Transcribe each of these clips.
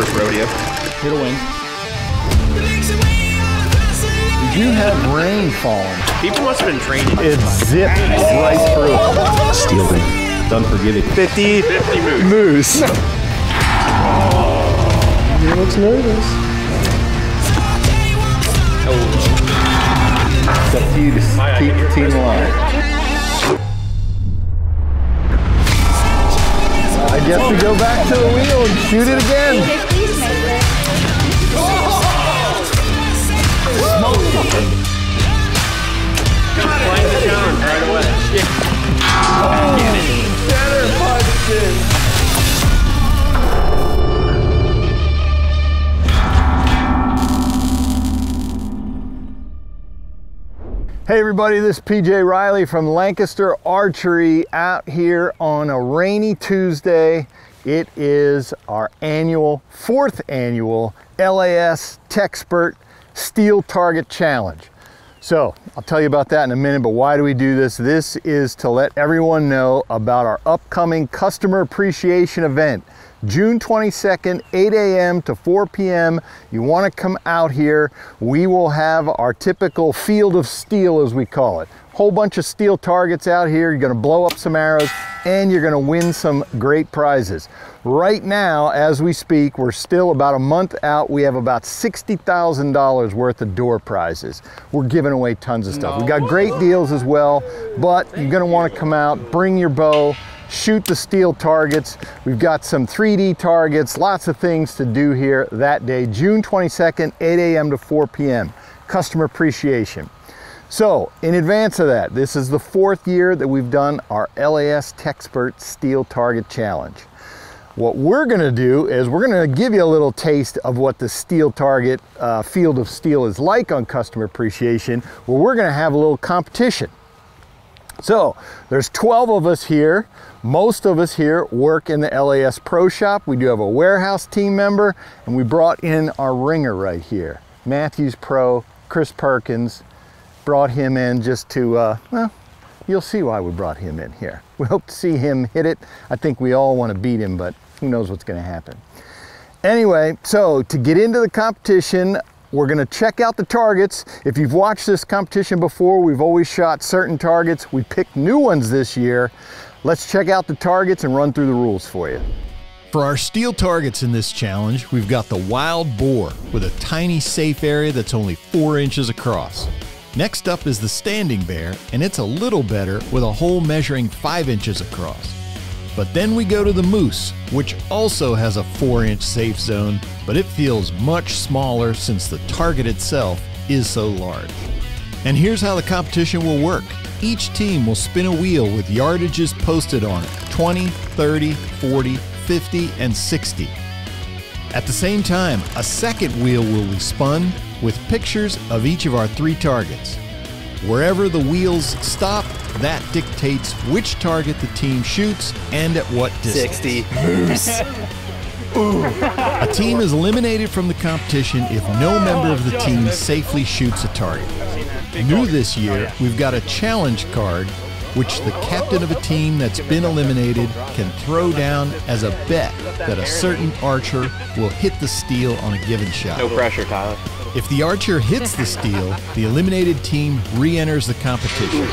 first rodeo. Hit a wing. Did you have rain falling? People must have been training. It zipped right through it. Steel ring. It's unforgiving. 50 50 moose. moose. He looks nervous. It's up to you to keep the team alive. I guess we go back to the wheel and shoot it again. Playing the right away. Center punched it. Hey everybody, this is PJ Riley from Lancaster Archery out here on a rainy Tuesday. It is our annual, fourth annual LAS TechXpert Steel Target Challenge. So I'll tell you about that in a minute, but why do we do this? This is to let everyone know about our upcoming customer appreciation event. June 22nd, 8 a.m. to 4 p.m. You want to come out here. We will have our typical field of steel, as we call it. Whole bunch of steel targets out here. You're going to blow up some arrows and you're going to win some great prizes. Right now, as we speak, we're still about a month out. We have about $60,000 worth of door prizes. We're giving away tons of stuff. We've got great deals as well, but you're going to want to come out, bring your bow, shoot the steel targets. We've got some 3D targets, lots of things to do here that day, June 22nd, 8 a.m. to 4 p.m. Customer appreciation. So, in advance of that, this is the fourth year that we've done our LAS TechXpert Steel Target Challenge. What we're gonna do is we're gonna give you a little taste of what the steel target uh, field of steel is like on customer appreciation, where we're gonna have a little competition. So there's 12 of us here. Most of us here work in the LAS Pro Shop. We do have a warehouse team member and we brought in our ringer right here. Mathews Pro, Chris Perkins, brought him in just to, uh, well, you'll see why we brought him in here. We hope to see him hit it. I think we all want to beat him, but who knows what's going to happen. Anyway, so to get into the competition, we're going to check out the targets. If you've watched this competition before, we've always shot certain targets. We picked new ones this year. Let's check out the targets and run through the rules for you. For our steel targets in this challenge, we've got the wild boar with a tiny safe area that's only 4 inches across. Next up is the standing bear, and it's a little better with a hole measuring 5 inches across. But then we go to the moose, which also has a 4 inch safe zone, but it feels much smaller since the target itself is so large. And here's how the competition will work. Each team will spin a wheel with yardages posted on it 20, 30, 40, 50, and 60. At the same time, a second wheel will be spun with pictures of each of our three targets. Wherever the wheels stop, that dictates which target the team shoots and at what distance. 60. A team is eliminated from the competition if no member of the oh, team safely shoots a target. New this year, we've got a challenge card which the captain of a team that's been eliminated can throw down as a bet that a certain archer will hit the steel on a given shot. No pressure, Tyler. If the archer hits the steel, the eliminated team re enters the competition.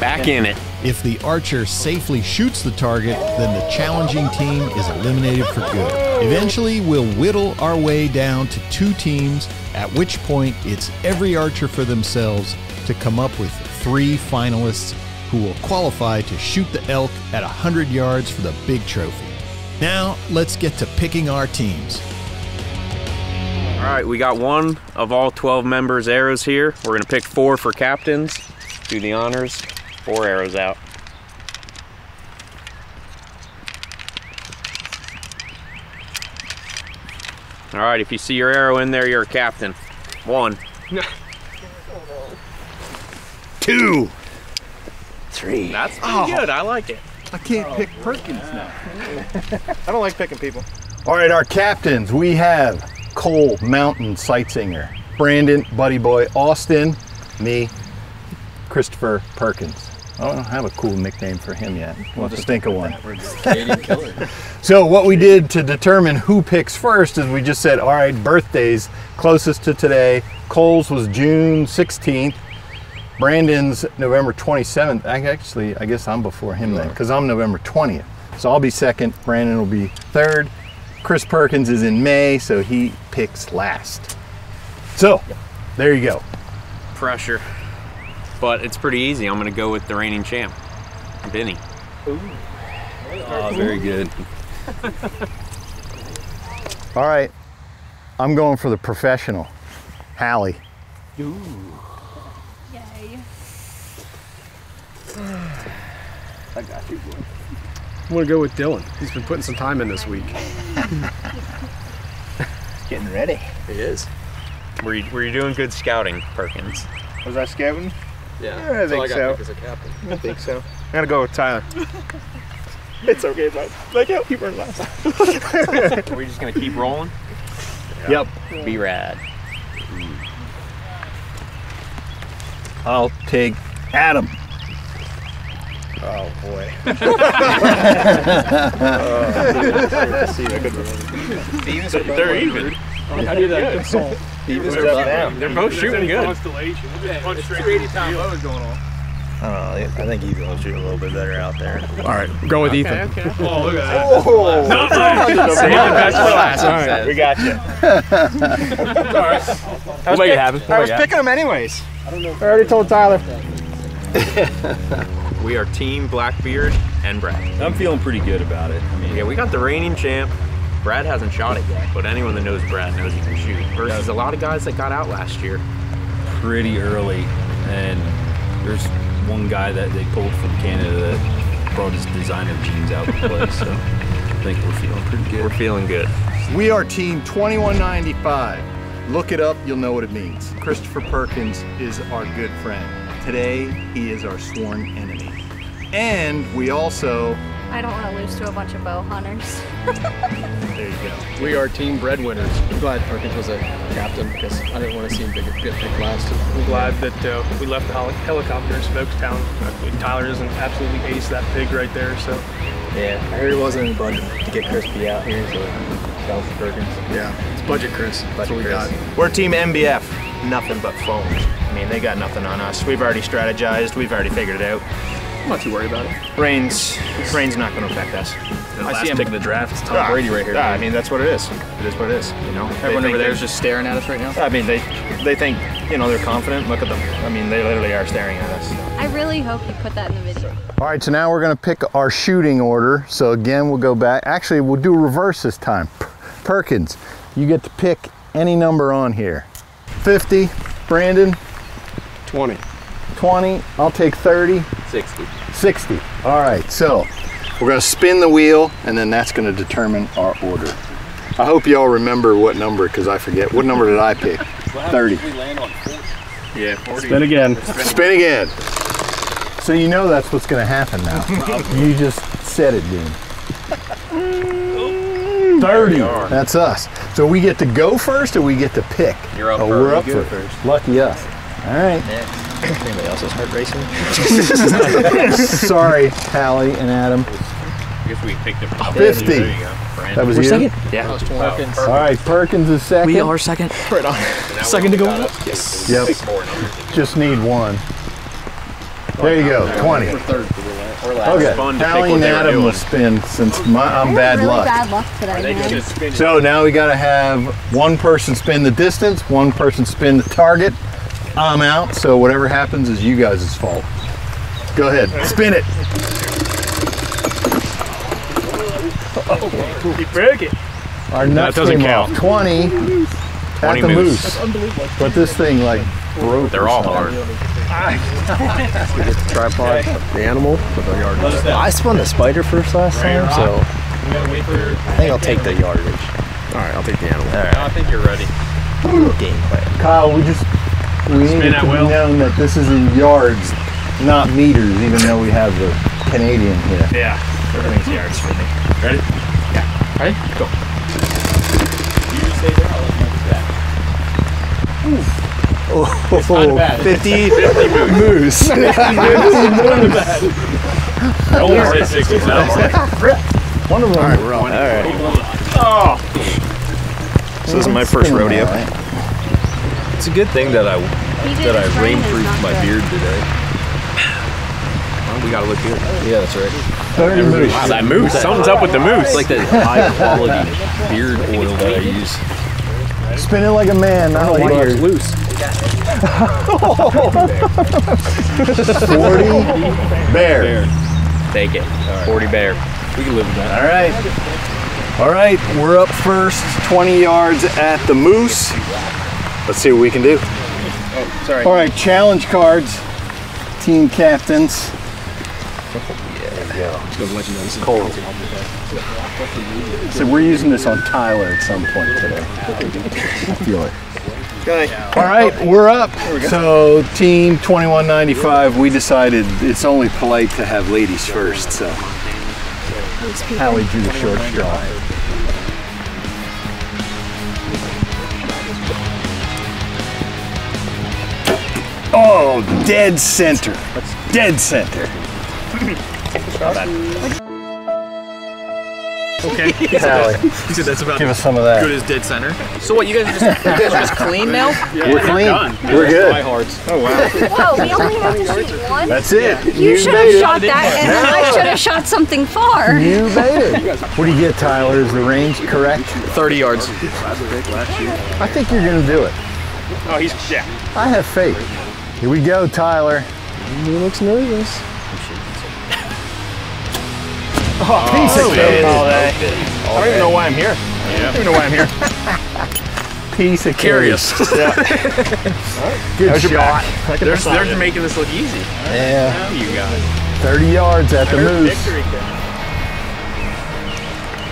Back in it. If the archer safely shoots the target, then the challenging team is eliminated for good. Eventually, we'll whittle our way down to two teams, at which point it's every archer for themselves to come up with three finalists who will qualify to shoot the elk at 100 yards for the big trophy. Now, let's get to picking our teams. All right, we got one of all 12 members' arrows here. We're gonna pick four for captains. Do the honors. Four arrows out. All right, if you see your arrow in there, you're a captain. One. Two. Three. That's pretty oh. good. I like it. I can't pick Perkins now. I don't like picking people. All right, our captains, we have Cole Mountain Sightsinger, Brandon Buddy Boy Austin, me, Christopher Perkins. I don't have a cool nickname for him yet. We'll just think of one. So what we did to determine who picks first is we just said, all right, birthdays closest to today. Cole's was June 16th. Brandon's November 27th. I actually, I guess I'm before him then because I'm November 20th. So I'll be second. Brandon will be third. Chris Perkins is in May, so he picks last. So there you go. Pressure. But it's pretty easy. I'm going to go with the reigning champ, Benny. Oh, very good. All right, I'm going for the professional, Hallie. Yay. I got you, boy. I'm gonna go with Dylan. He's been putting some time in this week. Getting ready. It is. Were you, were you doing good scouting, Perkins? Was I scouting? Yeah. I think so. I think so. I'm gonna go with Tyler. it's okay, bud. Like how you were last. Are we just going to keep rolling? Yep. Be rad. I'll take Adam. Oh boy. Uh, They're even. How do you that console? They're both shooting good. Constellation. We'll straight 80 pound load going on. I think Ethan will shoot a little bit better out there. All right, go with Ethan. Oh, look at oh, that. Save the best for last. All right, we got you. We'll make it happen. I was picking him anyways. I already told Tyler. We are Team Blackbeard and Brad. I'm feeling pretty good about it. I mean, Yeah, we got the reigning champ. Brad hasn't shot it yet, but anyone that knows Brad knows he can shoot. Versus a lot of guys that got out last year. pretty early, and there's one guy that they pulled from Canada that brought his designer jeans out to play. So I think we're feeling pretty good. We're feeling good. We are Team 2195. Look it up, you'll know what it means. Christopher Perkins is our good friend. Today, he is our sworn enemy. And we also, I don't want to lose to a bunch of bow hunters. there you go. We are team breadwinners. I'm glad Perkins was a captain because I didn't want to see him big, get big last. I'm glad that uh, we left the heli- helicopter in Smokestown. Tyler doesn't absolutely ace that pig right there, so Yeah, I heard it wasn't in the budget to get Crispy out here, so that was Perkins. yeah, it's budget, Chris. That's what we got. We're Team MBF, nothing but phones. I mean, they got nothing on us. We've already strategized. We've already figured it out. I'm not too worried about it. Rain's Rain's not going to affect us. I see him pick of the draft. It's Tom Ah, Brady right here. ah, I mean, that's what it is. It is what it is. You know, They Everyone over there is just staring at us right now. I mean, they they think you know they're confident. Look at them. I mean, they literally are staring at us. I really hope you put that in the video. All right, so now we're gonna pick our shooting order. So again, we'll go back. Actually, we'll do reverse this time. Perkins, you get to pick any number on here. 50, Brandon, 20. 20, I'll take 30, 60. 60. All right, so we're gonna spin the wheel and then that's gonna determine our order. I hope y'all remember what number, because I forget. What number did I pick? 30. Yeah, 40. Then again. Spin again. So you know that's what's gonna happen now. you just said it, Dean. 30. That's us. So we get to go first or we get to pick? You're up oh, first. we're up You first. Lucky us. All right. Anybody else is heart racing? Sorry, Hallie and Adam. I guess we picked it. 50. There you go. Brandon. That was you? Yeah. All right, Perkins is second. We are second. Right on. Second to go. Yes. Yep. Just need one. There you go, 20. Okay, fun to pick Hallie and Adam will spin since my, I'm bad really luck. bad luck today. So now we gotta have one person spin the distance, one person spin the target. I'm out, so whatever happens is you guys' fault. Go ahead, spin it. Oh, He broke it. Our nuts doesn't came count. off. 20 at 20 the moose. moose. But this thing like broke. They're or all something. hard. Tripod, the animal, with our yard. I spun the spider first last time, so I think I'll take the yardage. All right, I'll take the animal. All right. I think you're ready. Game plan. Kyle, we just we need it to be wheel. known that this is in yards, not meters, even though we have the Canadian here. Yeah. Everything's yards for me. Ready? Yeah. Ready? Go. Oh, 50. moose. Almost hit 60 One of them. Oh. So this is my first rodeo. It's a good thing that I that I rainproofed my beard today. We gotta look here. Yeah, that's right. 30 moose. Wow, that moose. Something's up with the moose. It's like that high quality beard oil that I use. Spinning like a man, not like yours. loose. 40 bear. Take it. 40 bear. We can live with that. All right. All right, we're up first, 20 yards at the moose. Let's see what we can do. sorry. All right, challenge cards, team captains. Cold. So we're using this on Tyler at some point today. I feel it. All right, we're up. So team 2195, we decided it's only polite to have ladies first, so Hallie drew the short straw. Oh, dead center. Dead center. Okay. Hallie, He said that's about give us some of that. good as dead center. So what? You guys are just, you guys are just clean now? We're clean. We're good. Oh wow. Whoa, we only have to shoot one? That's it. You you should have made shot that, and then I should have shot something far. You made it. What do you get, Tyler? Is the range correct? 30 yards. I think you're going to do it. Oh, he's yeah. I have faith. Here we go, Tyler. He looks nervous. Oh, piece of cake. I don't even know why I'm here. Yeah. I don't even know why I'm here. Piece of Curious. Good shot. They're, they're making this look easy. Yeah. You guys. 30 yards at the moose. Victory kick.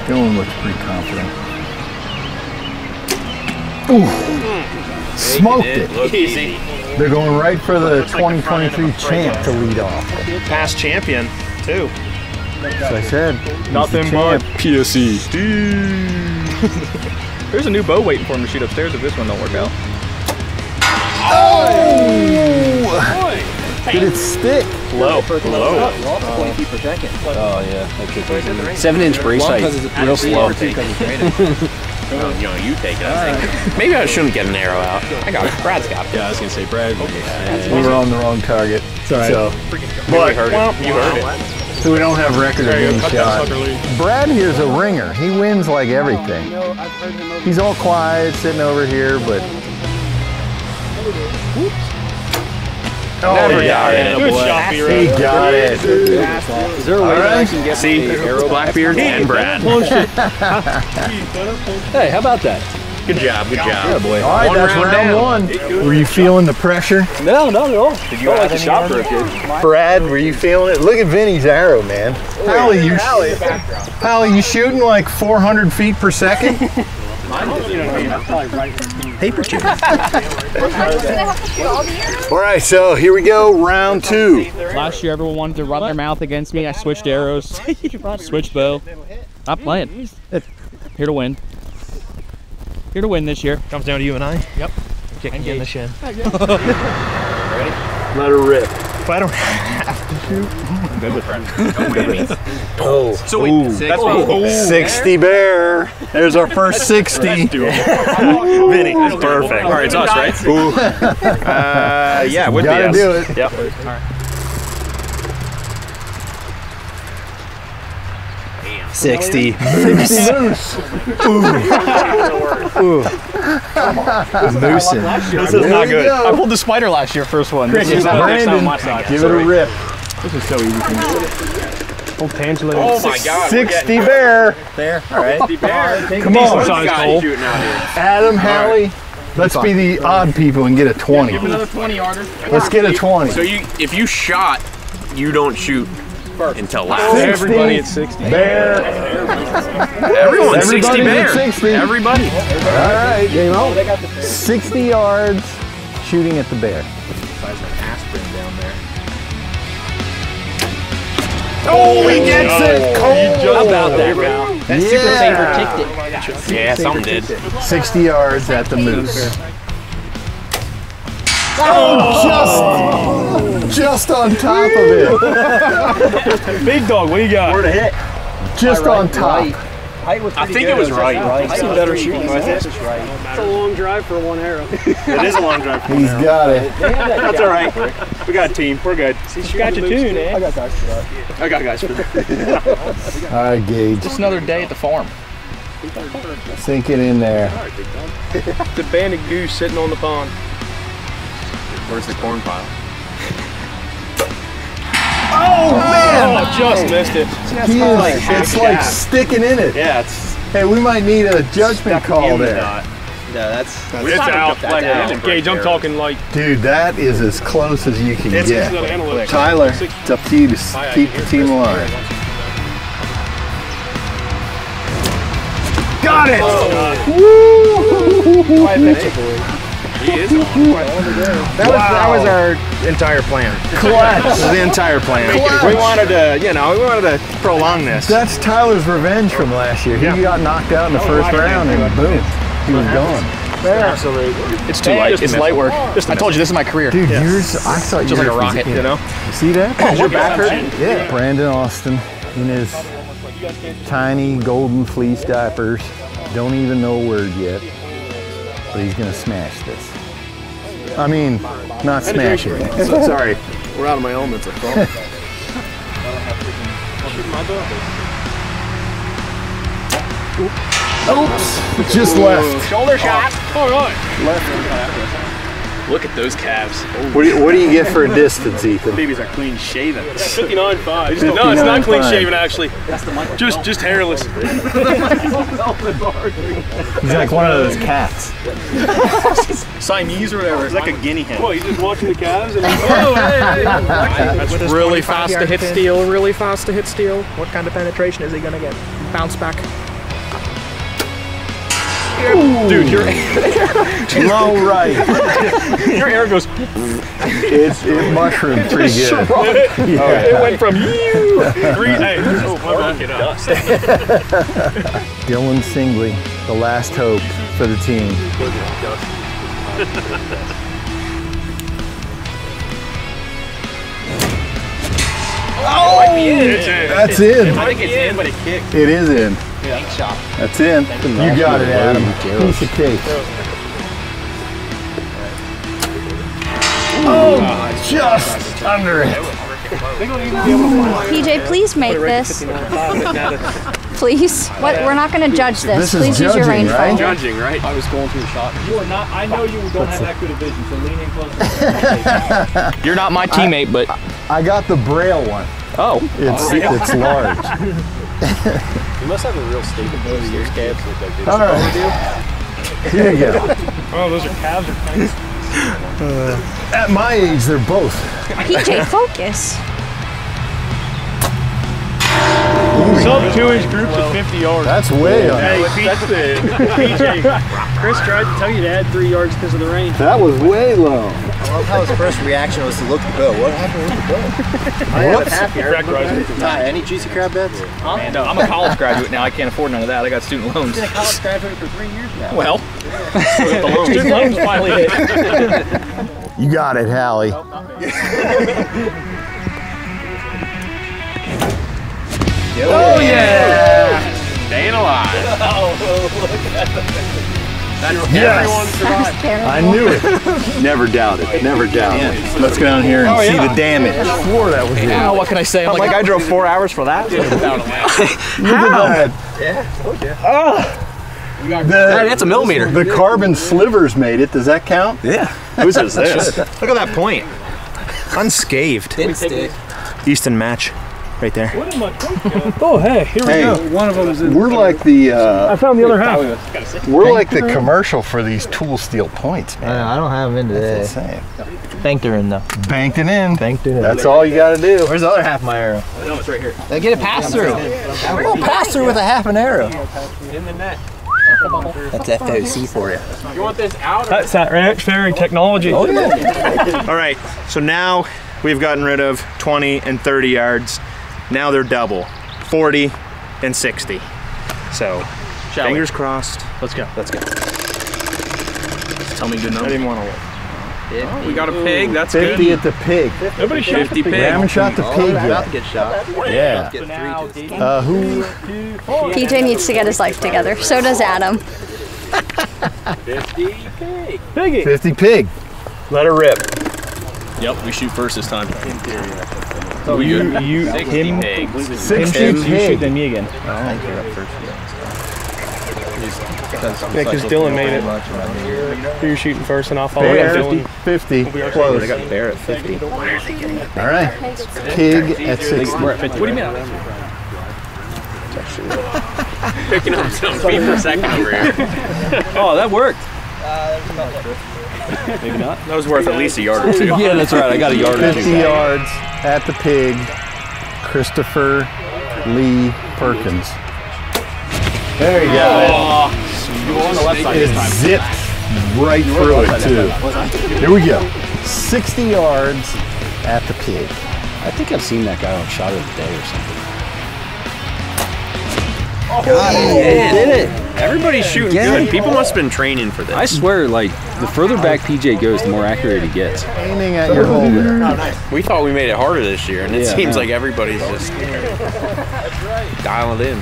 Dylan looks pretty confident. Ooh. Smoked it. Easy. They're going right for the 2023 champ to lead off. Past champion, too. As I said, Nothing but. PSE. There's a new bow waiting for him to shoot upstairs if this one don't work out. Oh, Did it stick? Low. Low. Oh yeah, that kick was in there. Seven inch brace height. Real slow. Oh, you know, you take it. I think. Maybe I shouldn't get an arrow out. I got it. Brad's got it. Yeah, I was gonna say Brad. We were on the wrong target. So, But heard it. You heard it. so we don't have record of being Cut that shot. Brad here's a ringer. He wins like everything. He's all quiet, sitting over here, but. Oh, Never he got it. Good shot, He got it. Is there a way that I can get See, arrow? Blackbeard and Brad. Hey, how about that? Good job. Good job. Yeah, boy. All right, One that's round round down. one. Were you feeling the pressure? No, no, no. Did you like the shot for? Brad, were you feeling it? Look at Vinny's arrow, man. Hallie, you, Hallie, you shooting like 400 feet per second? Paper chip. All right, so here we go, round two. Last year, everyone wanted to run their mouth against me. I switched arrows, switched bow. Not playing. Here to win. Here to win this year. Comes down to you and I. Yep. Kicking you in the shin. Let her rip. If I don't So wait, that's what, 60 bear. There's our first 60. Vinny, that's perfect. All right, it's us, right? uh, yeah, with Gotta the do it. Yep. 60. 60 moose. Ooh. Moosing. This is not good. I pulled the spider last year, first one. This is not Brandon, give it a rip. This is so easy. Oh my God. 60 bear. there. All right. Come on, Guy shooting out here. Adam, Hallie. Let's be the odd people and get a 20. Give Another 20 yarder. Let's get a 20. So you, if you shot, you don't shoot until last. Everybody at 60. Bear. Everyone's 60 bear. 60. Everybody. All right, game out. 60 yards shooting at the bear. Oh, he gets it. Oh, How about that, Val? That super Yeah. saver ticked it. Yeah, something did. 60 yards at the moose. Oh, oh just, just on top of it. Big dog, what do you got? Where to hit? Just on top. I think it was right. right It's a long drive for one arrow. It is a long drive. for one He's got it. That's all right. We got a team. We're good. You got your tune, eh? I got guys for that. All right, Gage. Just another day at the farm. Sink it in there. The banded goose sitting on the pond. Where's the corn pile? Oh, man! Oh, just missed it. He is, it's like sticking in it. Yeah, it's Hey, we might need a judgment call in the there. dot. Yeah, that's. It's out. That's out. Gage, I'm talking like Dude, that is as close as you can it's get. Tyler, it's up to you to s- keep the team alive. Got it! That was, that was our entire plan. Clutch! the entire plan. Clutch. We wanted to, you know, we wanted to prolong this. That's Tyler's revenge from last year. He got knocked out in the oh, first round and boom, he was gone. It's too light. It's light work. I told you this is my career. Dude, yours, I thought Just like a rocket, you know? See that? Your back hurting? Yeah. Brandon Austin in his tiny golden fleece diapers. Don't even know a word yet, but he's gonna smash this. I mean, not smash it. Sorry. We're out of my elements, I thought. Oops, just left. Shoulder shot. All right. Look at those calves. What do you, what do you get for a distance, Ethan? Babies are clean shaven. 59.5. No, it's not clean shaven actually. That's the Michael just just hairless. He's like one of those cats. Siamese or whatever. It's like a guinea hen. Well, he's just watching the calves and oh, oh, hey, hey. That's really fast to hit steel. Really fast to hit steel. What kind of penetration is he gonna get? Bounce back. Dude, your Low right. your air goes. It's it mushroomed pretty good. It went from you three. Hey, oh, my bad. Dylan Singley, the last hope for the team. It's in. That's in. I think it's in, but it kicked. It is in. That's in. You got it, Adam. Piece of cake. Oh, just under it. PJ, please make this. Please. What? We're not going to judge this. This is please use your judging, right? rangefinder. Judging, right? I was going through a shot. You are not. I know you don't have that good of vision, so lean in closer. You're not my teammate, but I got the braille one. oh, It's it's large. You must have a real stable nose here, calves. All right. Here you go. Oh, those are calves or things. Uh, at my age, they're both. PJ, focus. Sub two inch groups of 50 yards. That's way up. Hey, PJ, PJ, Chris tried to tell you to add three yards because of the rain. That was way low. I love how his first reaction was to look at the bow. What happened with the bow? I have it half here. Crack riser. Ty, any juicy crab beds? no, I'm a college graduate now. I can't afford none of that. I got student loans. Been a college graduate for three years now. Well, the loans. Student loans finally hit. You got it, Hallie. Oh yeah! Staying alive. Oh, look at that. That's Yes. I knew it. Never doubt it. Never doubt it. Let's go down here and oh, see the damage. I swore that was it. Oh, what can I say? I'm Like I drove four hours for that? Look at that. Oh, ah. The, That's a millimeter. the carbon slivers made it. Does that count? Yeah. Whose is this? Look at that point. Unscathed. Easton match. Right there. Oh, hey, here we go. One of them is in. we're like the uh, I found the other half. we're like the commercial for these tool steel points, man. I don't have them in today. Insane. Banked her in though. Banked it in. Banked it in. That's all you got to do. Where's the other half of my arrow? No, it's right here. They get a pass through. Oh, pass through with a half an arrow. In the net. That's FOC for you. You want this out? That's that ranch fairy technology. Oh yeah. All right, so now we've gotten rid of 20 and 30 yards. Now they're double, 40 and 60. So, Shall we? fingers crossed. Let's go. Let's go. Tell me good I didn't want to look. Oh, we got a pig. That's 50 good. at the pig. Nobody shot 50 We pig. haven't shot the pig About yet. to get shot. Yeah. Uh, who? PJ needs to get his life together. So does Adam. 50 pig. Let her rip. Yep, we shoot first this time. Oh, you, you, 60 him, pigs. 60 him, you shoot, pig. then me again. Oh, yeah, because Dylan made it. You're shooting first, and I'll follow Bear, Dylan. 50. Close. got bear at 50. All right. Pig at 60. We're at 50. What do you mean? Picking up some feet per second over here. Oh, that worked. Uh, Maybe not. That was worth at least a yard or two. Yeah, that's right. I got a yard or 50 two. yards at the pig. Christopher Lee Perkins. There you go. Oh. on the left side this time. zipped right through it too. Here we go. 60 yards at the pig. I think I've seen that guy on Shot of the Day or something. Oh, did it. Everybody's shooting good. People must have been training for this. I swear, like, the further back PJ goes, the more accurate he gets. Aiming at oh, your holder. Oh, we thought we made it harder this year, and it Yeah. seems like everybody's just dialing it in.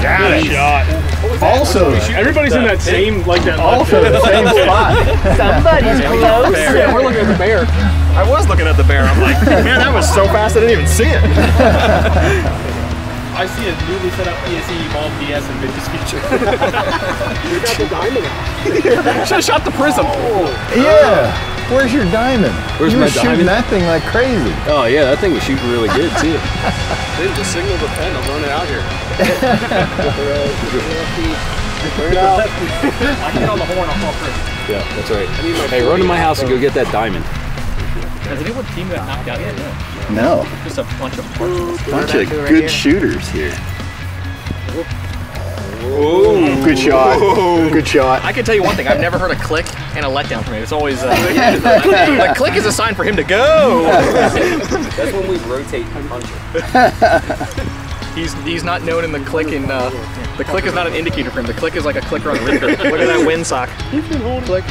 Got it. Shot. Also, Everybody's in that same, like that. also the same spot. Somebody's close. Yeah, we're looking at the bear. I was looking at the bear. I'm like, man, that was so fast I didn't even see it. I see a newly set up PSE Evolve DS in Vintage Future. you got the diamond out. Should have shot the prism. Yeah. Where's your diamond? Where's you my were shooting diamond? that thing like crazy. Oh, yeah, that thing was shooting really good, too. Dude, just signal the pen. I'm running out here. I can get on the horn. I'll fall through. Yeah, that's right. Hey, run to my house and go get that diamond. Has anyone team got knocked out yet? No. Just a bunch of parts. Bunch of good shooters here. Good shot. Good shot. I can tell you one thing. I've never heard a click and a letdown from him. It's always uh, a click is a sign for him to go. That's when we rotate and punch. He's he's not known in the click and uh, the click is not an indicator for him. The click is like a clicker on a Richter. Look at that windsock. Click.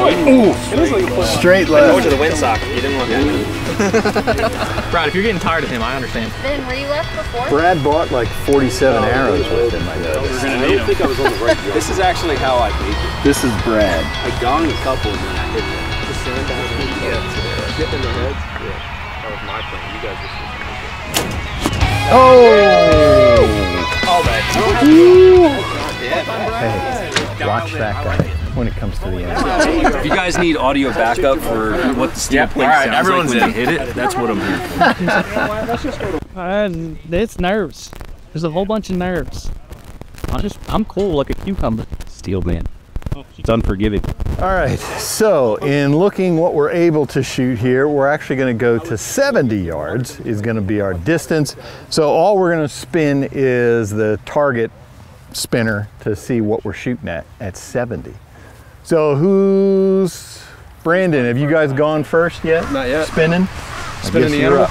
Straight Go to left. the windsock. You didn't want that. Brad, if you're getting tired of him, I understand. Then were you left before? Brad bought like 47 arrows with him, I noticed. I don't think I was on the right This is actually how I made it. This is Brad. I gonged a couple and then I hit them. Oh! Hey, watch that guy when it comes to the end. If you guys need audio backup for what the steel plate all right, sounds everyone's like when in. they hit it, that's what I'm here for. And it's nerves. There's a whole bunch of nerves. I'm just, I'm cool like a cucumber. Steel man. It's unforgiving. All right, so in looking what we're able to shoot here, we're actually going to go to 70 yards is going to be our distance. So all we're going to spin is the target spinner to see what we're shooting at at 70. So who's Brandon? Have you guys gone first yet? Not yet. Spinning. Spinning the you're animal. up.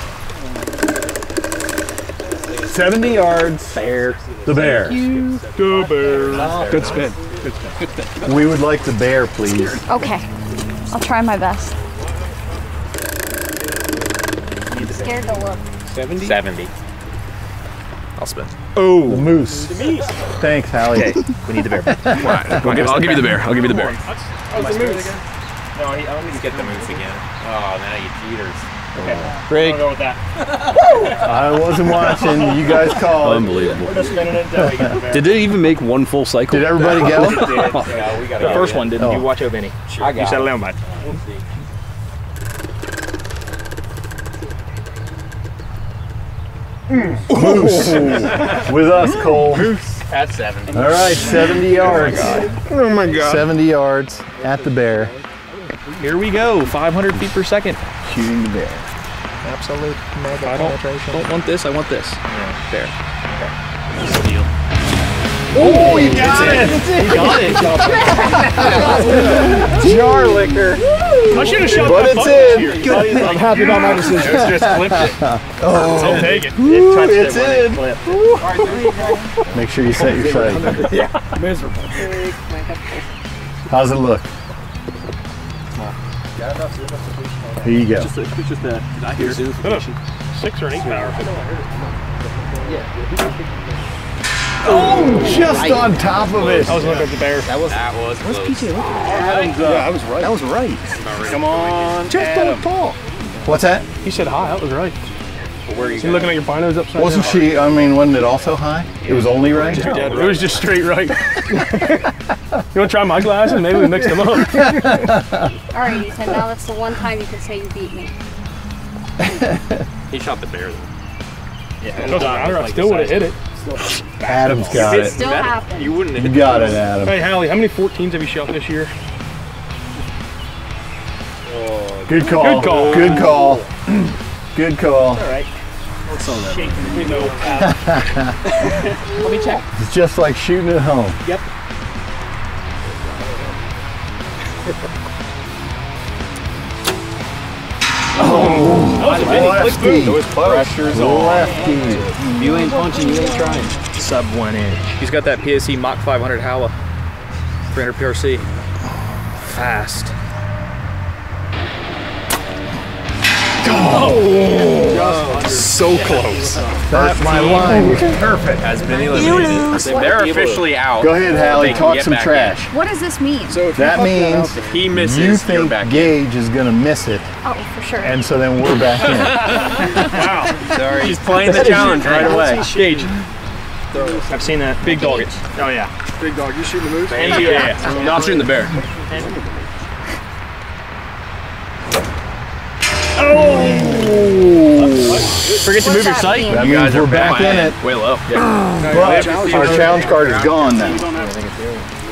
70 yards. Bear. The bear. Go bear. Good spin. Good spin. We would like the bear, please. Okay. I'll try my best. Scared to look. 70? 70. I'll spin. Oh, the moose. Thanks, Hallie. Okay, we need the bear. I'll give, I'll give you the bear. I'll give you the bear. Oh, the moose. No, he, I don't need to get the moose again. Oh, now you cheaters. Okay. Oh. Greg. I'll go with that. I wasn't watching. You guys called. Unbelievable. We're just spinning it until we get the bear. Did it even make one full cycle? Did everybody go? Oh, yeah, we got The first one didn't. You oh. watch out, Vinny. I got you Settle it. down, bud. Moose. With us, Cole. At 70. All right, 70 yards. Oh my god. 70 yards at the bear. Here we go. 500 feet per second. Shooting the bear. Absolute mega I don't, penetration. don't want this. I want this. There. Oh, you got it! You got it. Jar liquor. I should have shot But that it's in. this year. I'm happy about my decision. It's just clipped it. Oh, I'll take it. Ooh, touched it's it when it in. Make sure you set your sight. yeah. Miserable. How's it look? Here you go. Just a, it's just a, I hear six or an eight power. Oh, just on top of it. I was looking at the bear. That was That was What's close. PJ looking at? Adam's, uh, I was right. That was right. Come on, Just Adam. don't fall. What's that? He said hi. That was right. Where are you Is he looking at your binos upside Wasn't down? she, I mean, wasn't it also high? It was only right? It was just straight right. you want to try my glasses? Maybe we mix them up. All right, Ethan. Now that's the one time you can say you beat me. He shot the bear though. Yeah, it doesn't matter. I still would have hit it. Adam's got It it. still happened. You wouldn't have You got it, Adam. Hey, Hallie, how many 14s have you shot this year? Oh, good call. Good call. Good call. Good call. You know, Let me check. It's just like shooting at home. Yep. Lefty. It was close. Pressure's on. Lefty. You ain't punching, you ain't trying. Sub one inch. He's got that PSE Mach 500 Howler. 300 PRC. Fast. Oh, so close. That's my line. Perfect. Has been eliminated. They're officially out. Go ahead, They Hallie. Talk some back trash. What does this mean? so if That means in. If he misses, you think back in. Gage is going to miss it, Oh, for sure. and so then we're back in. Wow. Sorry. He's playing the challenge right away. Gage, I've seen that. big dog. Oh yeah. Big dog, you shooting the moose? Yeah. No, I'm shooting the bear. Oh! Forget to move your sight. That You means guys are we're back in it. Way low. But our challenge card is gone now.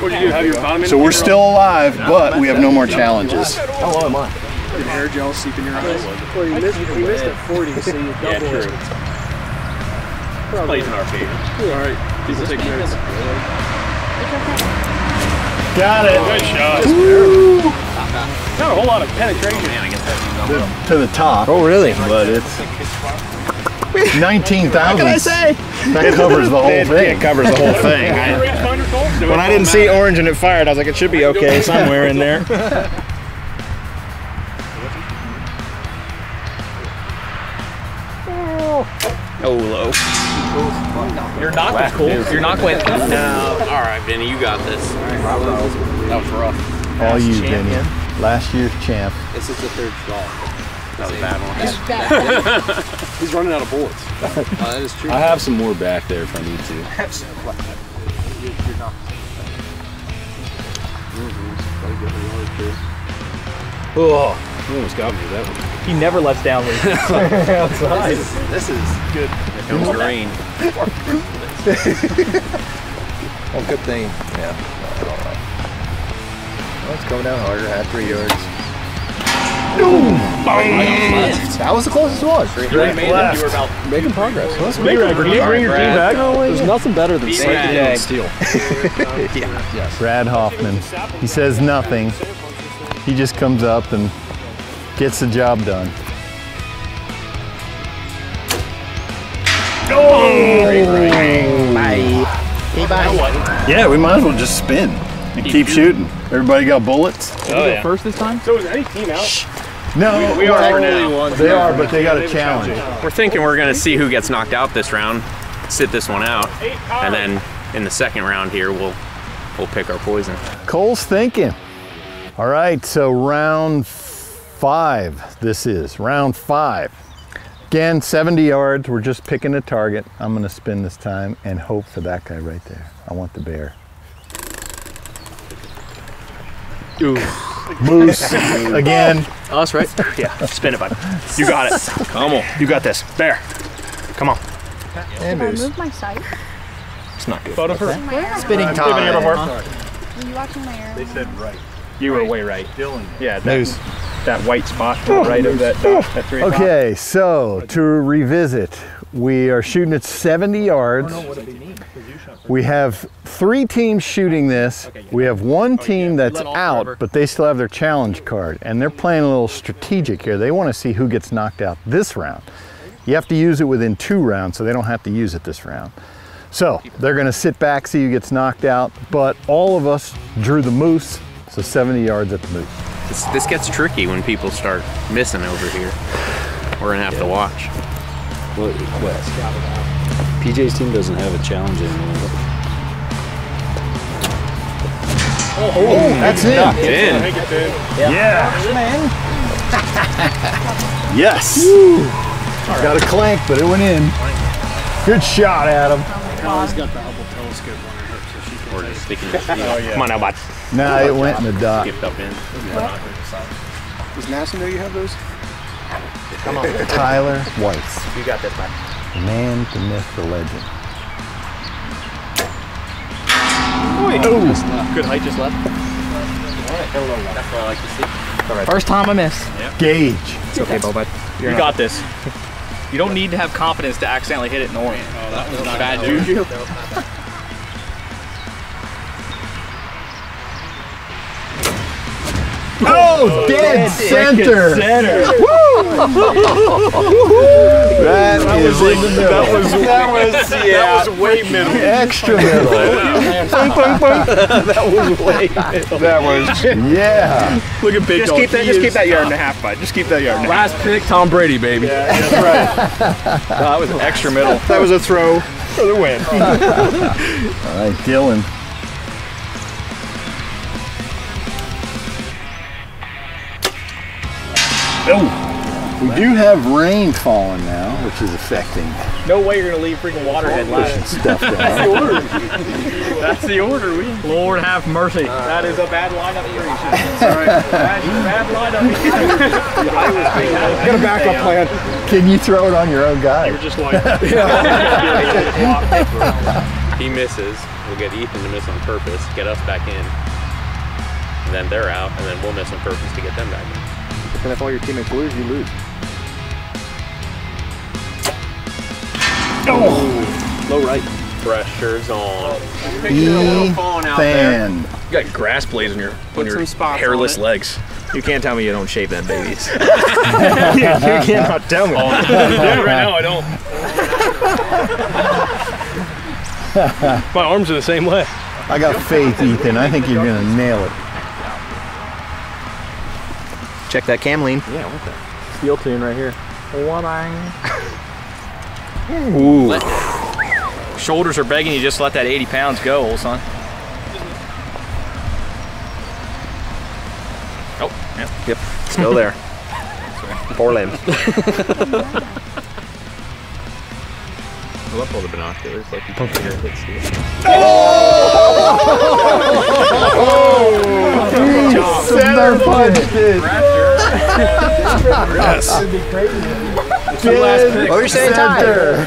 What'd you do? Have your bottom So we're still alive, but we have no more challenges. How low am I? Air gel seep in your eyes. Well, you missed, you missed at 40, so you Yeah, true. Plays in our favor. All right, people take minutes. Got it. Good shot. Not a whole lot of penetration. Oh, to the top. Oh really? But it's 19,000. What can I say? That covers the whole It, thing. it covers the whole thing. I- when I didn't see orange and it fired, I was like, it should be okay somewhere in there. Oh, low. Your knock was cool. Your knock went. No. All right, Vinny, you got this. That was rough. All you, Vinny. Last year's champ. This is the third shot. That was a bad one. He's running out of bullets. Uh, that is true. I have some more back there if I need to. Oh, you almost got me that one. He never lets down lead. This is good. Comes the rain. Well, good thing. Yeah. Well, it's coming down harder. Had three yards. That was the closest one. Straight left. You were about Making progress. Well, that's Big Can you bring your team back? There's nothing better than Big safety bag. and steel. Brad Hoffman. He says nothing. He just comes up and gets the job done. Bye. Hey, bye. Yeah, we might as well just spin and keep shooting. Everybody got bullets? Oh, yeah. First this time? So is any team out? Shh. No, We are well, now. They are, but they got a challenge. We're thinking we're gonna see who gets knocked out this round, sit this one out, and then in the second round here we'll we'll pick our poison. Cole's thinking. All right, so round five, this is round five. Again, 70 yards. We're just picking a target. I'm going to spin this time and hope for that guy right there. I want the bear. Moose again. Oh, that's right. Yeah, spin it, bud. You got it. Come on. You got this. Bear. Come on. And Did I moose. move my sight? It's not good. Photo for Am I arrow? Spinning Were time. Were you watching my arrow? They said right. You were way right. Dylan. Yeah, that, Moose. that white spot to the oh, right of that dot, that three o'clock. Okay, so to revisit, we are shooting at 70 yards. We have three teams shooting this. We have one team that's out, but they still have their challenge card, and they're playing a little strategic here. They want to see who gets knocked out this round. You have to use it within two rounds, so they don't have to use it this round. So they're going to sit back, see who gets knocked out, but all of us drew the moose, so 70 yards at the moose. This, this gets tricky when people start missing over here. We're gonna have to watch. What, what? PJ's team doesn't have a challenge anymore. Oh, oh that's in. In. Yeah. Man. Yes. Got a clank, but it went in. Good shot, Adam. Kylie's got the Hubble telescope on her hip, so she can We're take just sticking it. Oh, Come on now, bud. Nah, it went in the dock. Skipped up in. Does NASA know you have those? Tyler Weiss. You got this, man. The man, the myth, the legend. Oh, Good height just left. That's what I like to see. First time I miss. Gage. It's okay, Bo, bud. You got this. You don't need to have confidence to accidentally hit it in the orange. Oh, that was not bad juju. Oh, oh, dead center. That is in the middle. That was, that was, yeah. That was way middle. Extra middle. that was way middle. That was. Yeah. Look at Big Just keep that. Just keep that yard and a half, bud. Just keep that yard and a half. Last pick, Tom Brady, baby. Yeah, that's right. No, that was extra middle. That was a throw for the win. All right, Dylan. Oh, we do have rain falling now, which is affecting No way you're gonna leave freaking Waterhead last. stuff down. That's the order. We. Lord have mercy. Uh, that is a bad lineup here. Sorry. Bad, bad lineup. Get a backup plan. Can you throw it on your own guy? You're just like, He misses. We'll get Ethan to miss on purpose, get us back in. And then they're out, and then we'll miss on purpose to get them back in. And if all your teammates lose, you lose. Oh! Low right. Pressure's on. Ethan. You got grass blades on your on your hairless on legs. You can't tell me you don't shave them babies. you, you cannot tell me. Oh, yeah, right now I don't. My arms are the same way. I got faith, Ethan. I think you're gonna nail it. Check that cam lean. Yeah, what the? Steel tune right here. Ooh. Shoulders are begging you just let that 80 pounds go, old son. Oh, yeah, yep, still there. Four limbs. I love all the binoculars. Like you can hear it hit steel. Oh! Center punched it. Yes. What were you saying, Center.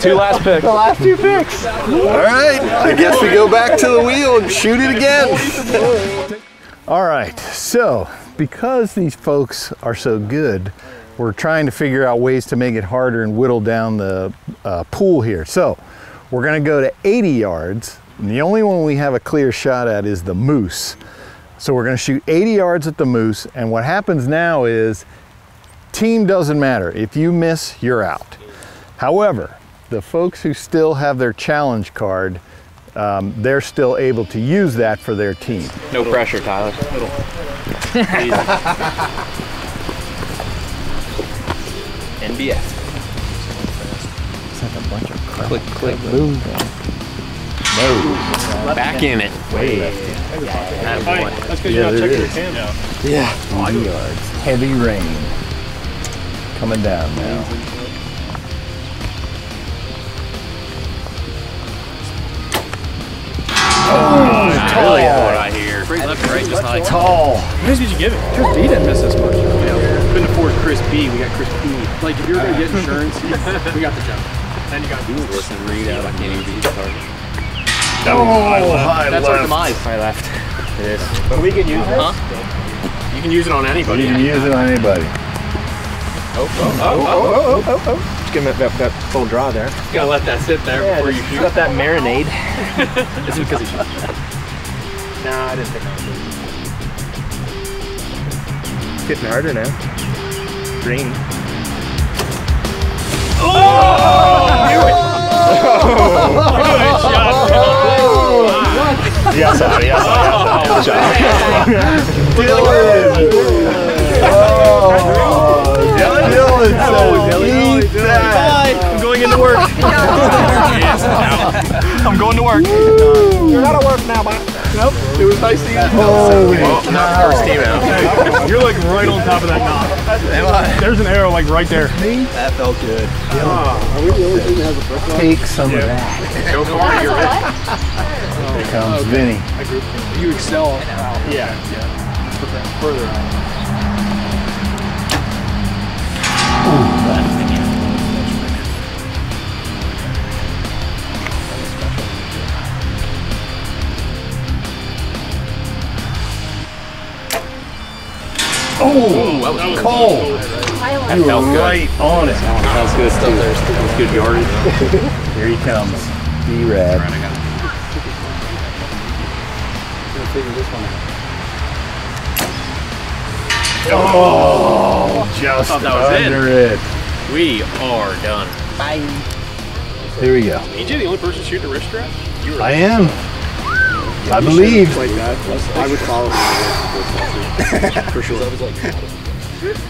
Two last picks. The last two picks. All right. I guess we go back to the wheel and shoot it again. All right. So, because these folks are so good, we're trying to figure out ways to make it harder and whittle down the uh, pool here. So, we're going to go to 80 yards. And the only one we have a clear shot at is the moose. So, we're going to shoot 80 yards at the moose. And what happens now is team doesn't matter. If you miss, you're out. However, the folks who still have their challenge card, um, they're still able to use that for their team. No pressure, Tyler. NBS. Click, click, boom. No. Back in it. Way Hi, that's because Yeah, you're not checking your cam now. Yeah. 80 yards. Heavy rain coming down now. Oh, Tall. What I hear. Left, right, just like. Tall. How many did you give it? Chris B didn't miss this much. Couldn't afford Chris B. We got Chris P. Like if you were gonna get insurance, we got the jump. Then you got Listen, read out. I can't even beat the target. Oh, high That's our left. demise. I left. It is. We can use it. Huh? You can use it on anybody. You can use it on anybody. Oh, oh, oh, oh, oh, oh, oh. oh, oh. give him that, that full draw there. You gotta let that sit there Yeah, before you just shoot. let that marinade. Is it because he No, I didn't think I was. It's getting harder now. Green. Oh! Yes, sir. Yes, sir. Yes, sir. Dylan said, "Eat that." I'm going into work. I'm going to work. You're out of work now, bud. Nope. It was nice seeing you. Holy Not first team out. You're like right on top of that knot. There's an arrow like right there. Me? That felt good. Ah. Take some of that. Go for it. You're ready. Here comes Vinny. You excel. Yeah. Further. Oh, that was cold. That felt good. Right on it. That was good stuff there. That was good yardage. Here he comes. B-Rad. Oh, just Thought that was under it. We are done. Bye. Here we go. AJ, the only person shooting a wrist strap? You were I am. I believe. like that. I would follow him for sure. I was like,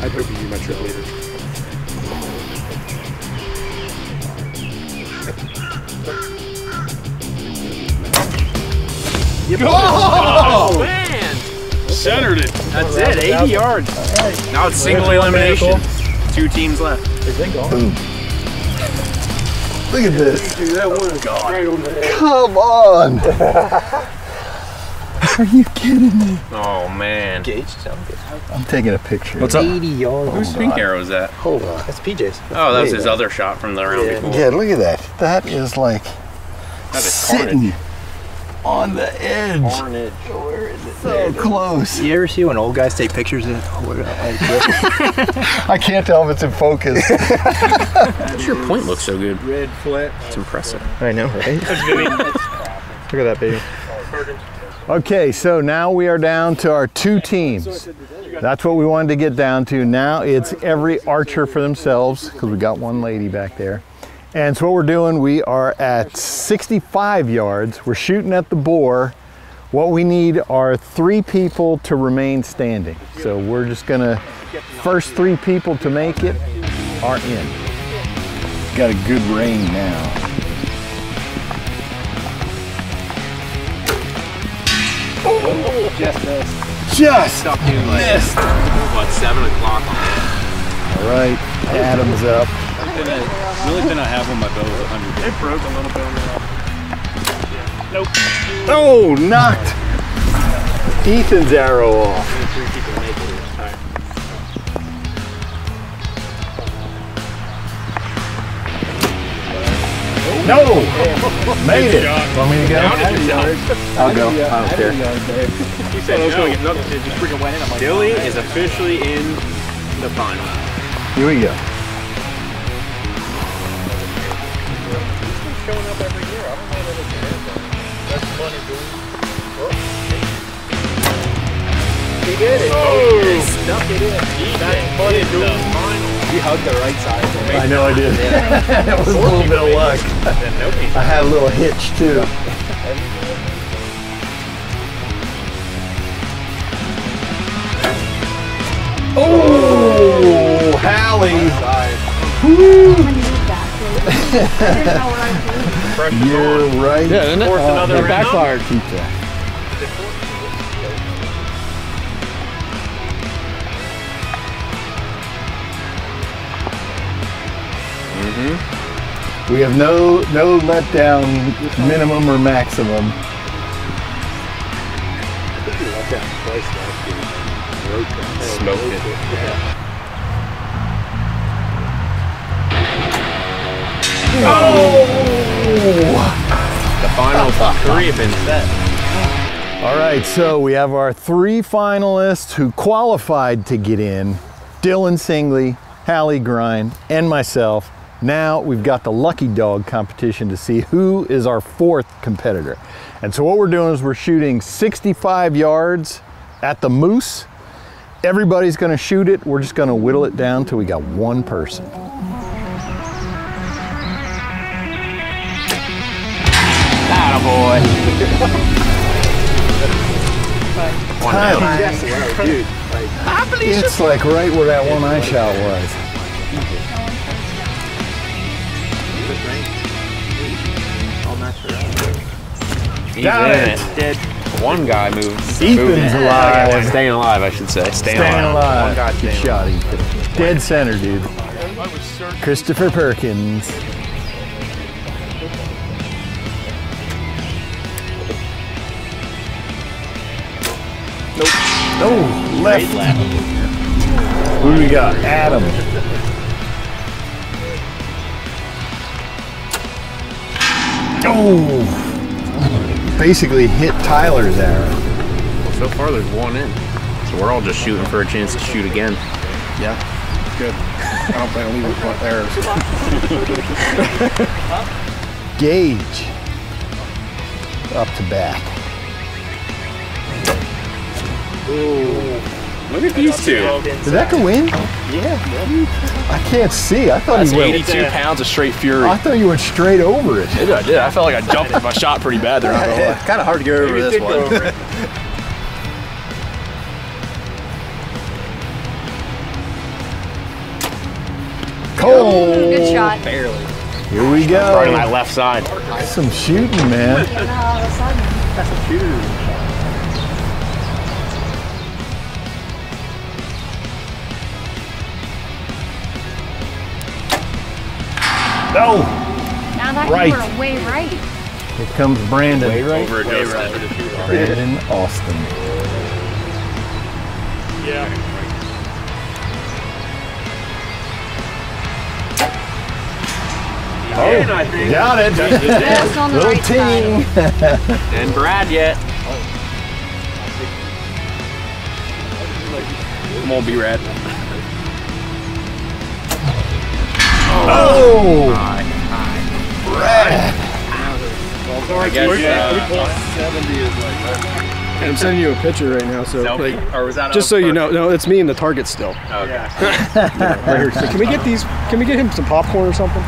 I'd hope you do my trip later. Oh, man! Centered it. That's it. 80 yards. Now it's single elimination. Two teams left. Look at this. Dude, that one is right on the. Come on. Are you kidding me? Oh man. I'm taking a picture. What's up? 80 yards. Whose pink arrow is that? Hold on. That's PJ's. Oh, that was his other shot from the round before. Yeah, look at that. That is like That is sitting on the edge. Carnage. So close. You ever see when old guys take pictures and hold it up like this? I can't tell if it's in focus. What's your point looks so good? Red flat. It's impressive. I know, right? Look at that baby. Oh, Okay, so now we are down to our two teams. That's what we wanted to get down to. Now it's every archer for themselves because we got one lady back there. And so what we're doing, we are at 65 yards. We're shooting at the boar. What we need are three people to remain standing. So we're just gonna, first three people to make it are in. Got a good rain now. Just missed. Just Stuck in like, missed. what, 7 o'clock All right, Adam's up. The only thing I have on my bow is 100. It broke a little bit on the Nope. Oh, knocked Ethan's arrow off. No! Made it. Want me to go? I'll go. I don't care. He said no. Nothing. It just freaking went in. I'm like, Dilly is officially in the final. Here we go. showing up every year. I don't know that it's there, but that's funny, dude. Oh. He did it. Oh, he snuck it in. That's funny, dude. You hugged the right side. I know I did. That was a little bit of luck. I had a little hitch too. Oh, Hallie. You're right. Yeah, isn't it? Forced uh, another that backfired. Keep We have no no letdown minimum or maximum. Smoked it. Oh! The final three have been set. All right, so we have our three finalists who qualified to get in Dylan Singley, Hallie Grind, and myself. Now we've got the lucky dog competition to see who is our fourth competitor. And so what we're doing is we're shooting 65 yards at the moose. Everybody's gonna shoot it. We're just gonna whittle it down till we got one person. It's like right where that one eye shot was. He's Got in it. it. One guy moved. Ethan's moved. alive. Staying alive, I should say. Staying, Staying alive. One guy Good staying shot, Ethan. Dead center, dude. Christopher Perkins. Nope. Oh, left. Who do we got? Adam. Oh, basically hit Tyler's arrow. Well, so far there's one in. So we're all just shooting for a chance to shoot again. Yeah, good. I don't plan on leaving front arrows. Gage. Up to back. Look at these two. Did that go in? Yeah. I can't see. I thought That's he went. 82 pounds of straight fury. I thought you went straight over it. I did, I did. I felt like I jumped my shot pretty bad there. not gonna. Kind of hard to get over this one. Cole. Good shot. Barely. Here we go. Right on my left side. Some shooting, man. No. Now that Right. you were way right. Here comes Brandon. Over adjusted. Brandon Austin. Yeah. Oh, I think. Got it. Just on the Little right side. ting. And Brad yet. Oh. Come on, B-Rad. Oh. I guess, uh, And I'm sending you a picture right now, so like, or was that just so you know, no, it's me and the target still. Okay. Right here. So can we get these? Can we get him some popcorn or something?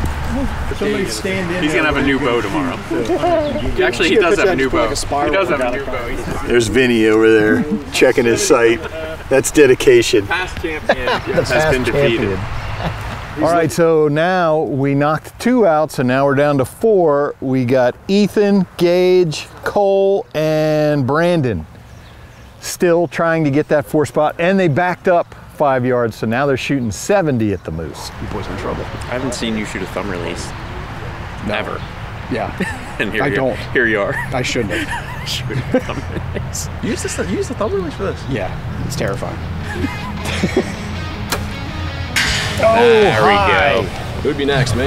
Somebody stand in He's gonna have a new bow tomorrow. Actually, he does have a new just like, bow. a He does have a new bow. There's Vinny over there checking his sight. That's dedication. past champion has been defeated. champion. All right, so now we knocked two out, so now we're down to four. We got Ethan, Gage, Cole, and Brandon. Still trying to get that four spot, and they backed up five yards, so now they're shooting 70 at the moose. You boys in trouble. I haven't seen you shoot a thumb release. Never. Yeah, And here I you- don't. Here you are. I shouldn't have. shooting a thumb release. Use this. Use the thumb release for this. Yeah, it's terrifying. there we hi. go. Who would be next, me?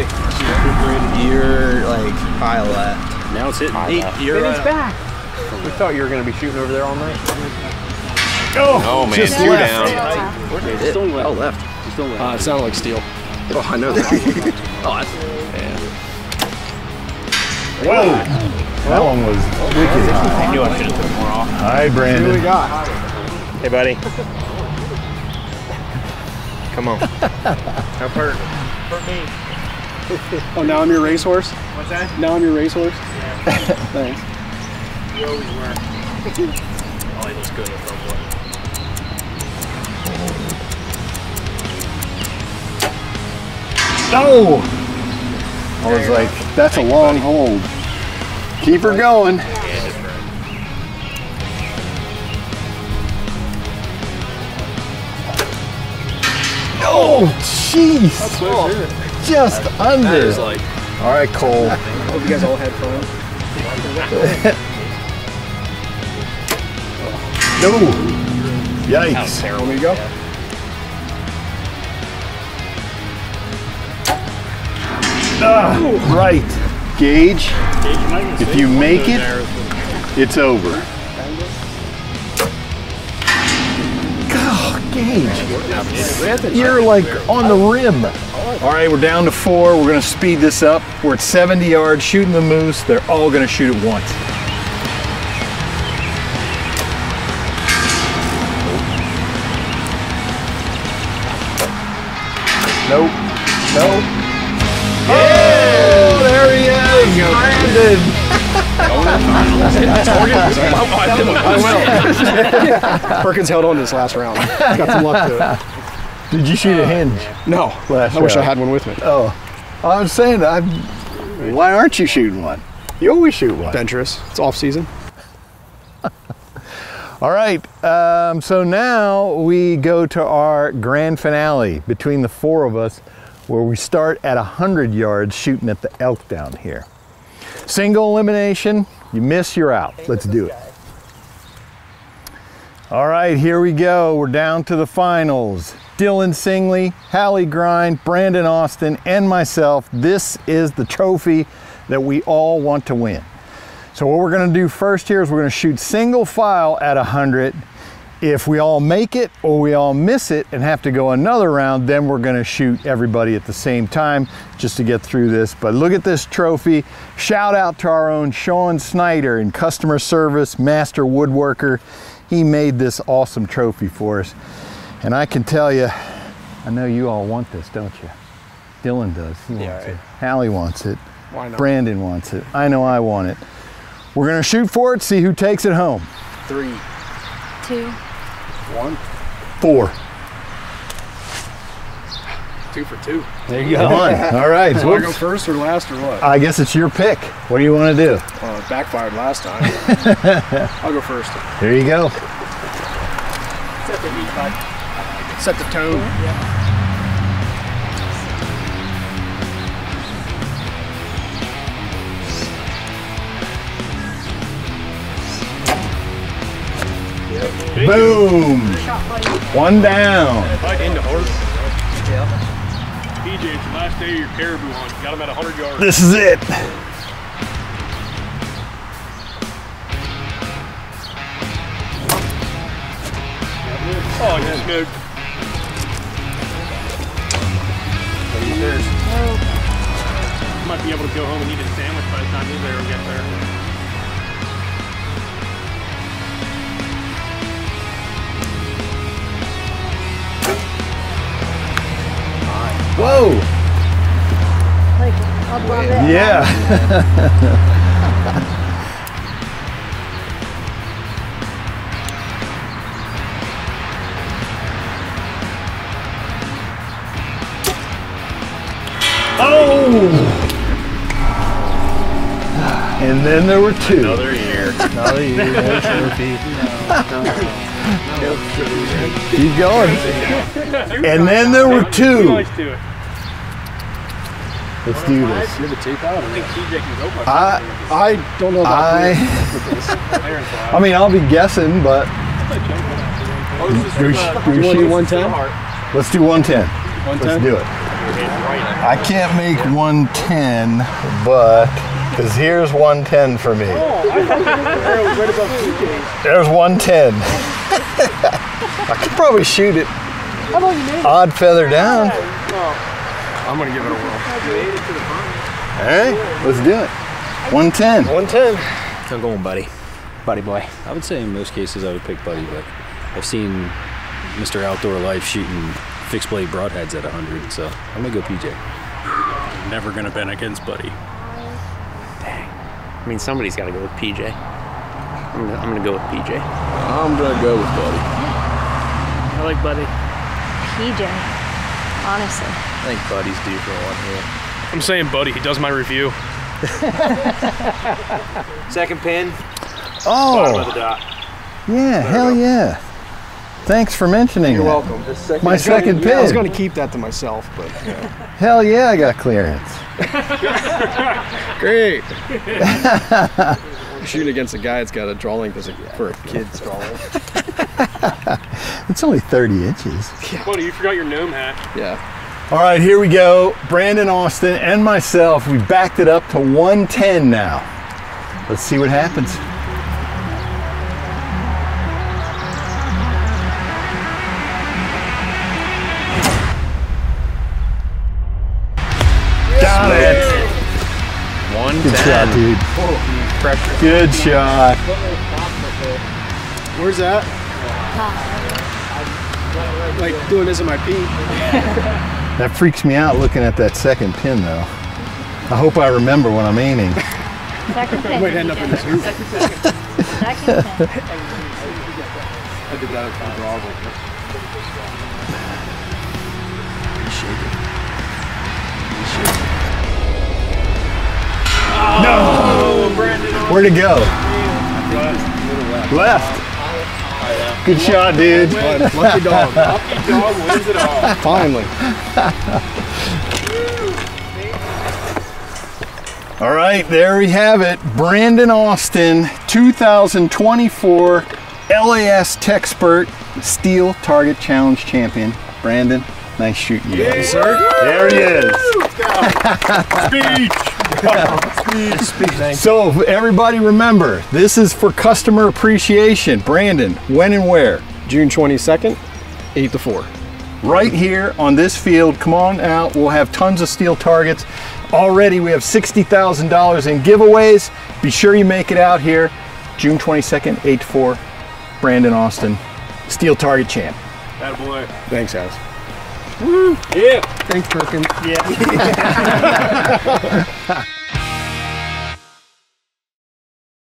You're like high left. Now it's hitting me. You're back. We thought you were gonna be shooting over there all night. Oh, Oh man, just two left. down. Still left. Oh, left. Still left. Uh, it sounded like steel. Oh, I know that. oh, that's, yeah. Whoa! That one was wicked. I knew I should have took more off. Hi, Brandon. Hey, buddy. Come on. How hurt? Oh, now I'm your racehorse? What's that? Now I'm your racehorse? Thanks. Oh, he looks good at thumb No! I was like, that's a long hold. Keep her going. Oh, jeez. Just under. like, All right, Cole. I hope you guys all had fun. No. Yikes. Want me to go? Ah, right. Gage, if you make it, it's over. You're like on the rim. All right, we're down to four. We're gonna speed this up. We're at 70 yards, shooting the moose. They're all gonna shoot at once. Nope. Nope. Oh, there he is, Brandon. I will. Perkins held on to this last round. Got some luck to it. Did you shoot a hinge? No. Last I wish I had one with me. Oh, I was saying, I, why aren't you shooting one? You always shoot one. Adventurous. It's off season. All right, um, so now we go to our grand finale between the four of us, where we start at 100 yards shooting at the elk down here. Single elimination, you miss, you're out. Let's do it. All right, here we go. We're down to the finals. Dylan Singley, Hallie Grind, Brandon Austin, and myself. This is the trophy that we all want to win. So what we're gonna do first here is we're gonna shoot single file at 100. If we all make it or we all miss it and have to go another round, then we're gonna shoot everybody at the same time just to get through this. But look at this trophy. Shout out to our own Sean Snyder in customer service, master woodworker. He made this awesome trophy for us. And I can tell you, I know you all want this, don't you? Dylan does, he wants it. Hallie wants it. Why not? Brandon wants it. I know I want it. We're gonna shoot for it, see who takes it home. Three. Two. One. Four. Two for two. There you go. All right. Do I go first or last or what? I guess it's your pick. What do you want to do? Uh, it backfired last time. I'll go first. There you go. Set the heat, bud. Set the tone. Boom. One down. It's the last day of your caribou hunt. Got him at 100 yards. This is it. Oh, you smoked. There's. Might be able to go home and eat a sandwich by the time arrow gets there. Whoa. Like above it. Yeah. oh. And then there were two. Another year. Another year. no trophy. Keep going. And then there were two. Nice to it. Let's do this. You're the tape out. I think TJ can go much. I, I don't know I, I mean, I'll be guessing, but oh, this is do we, from, do we you wanna do shoot? 110? Let's do 110. Let's do it. I can't make 110, but because here's 110 for me. Oh, I thought the arrow was right above TJ's. There's 110. I could probably shoot it How about you made it? odd feather down. I'm gonna give it a whirl. All right, let's do it. 110. 110. I'm going buddy. Buddy boy. I would say in most cases I would pick buddy, but I've seen Mr. Outdoor Life shooting fixed blade broadheads at 100, so I'm gonna go PJ. Never gonna bet against Buddy. Dang. I mean, somebody's got to go with PJ. I'm gonna, I'm gonna go with PJ. I'm gonna go with buddy. I like Buddy. PJ. Honestly. I think buddy's due for one here. I'm saying Buddy. He does my review. Second pin. Oh, the dot. yeah, hell yeah. Thanks for mentioning You're that. welcome. My second pin. I was going to keep that to myself, but yeah. Hell yeah, I got clearance. great. You're shooting against a guy that's got a draw length as a, for a kid's draw length. It's only 30 inches. Buddy, you forgot your gnome hat. Yeah. All right, here we go. Brandon Austin and myself, we backed it up to 110 now. Let's see what happens. Shot, dude. Good shot. Where's that? Like doing this in my pee. That freaks me out looking at that second pin though. I hope I remember when I'm aiming. Second I might end up in this hoop. Second pin. I did that at Bravo. No! Where'd it go? Left. Good shot, dude. Lucky dog. Lucky dog wins it all. Finally. All right, there we have it. Brandon Austin, 2024 LAS TechXpert Steel Target Challenge Champion. Brandon, nice shooting. you. Yes, sir. There he is. Speech. Speech. So everybody remember, this is for customer appreciation. Brandon, when and where? June 22nd, 8 to 4. Right here on this field. Come on out. We'll have tons of steel targets. Already we have $60,000 in giveaways. Be sure you make it out here. June 22nd, 8 to 4. Brandon Austin, steel target champ. boy. Thanks, guys. Yeah. Thanks, Perkins. Yeah.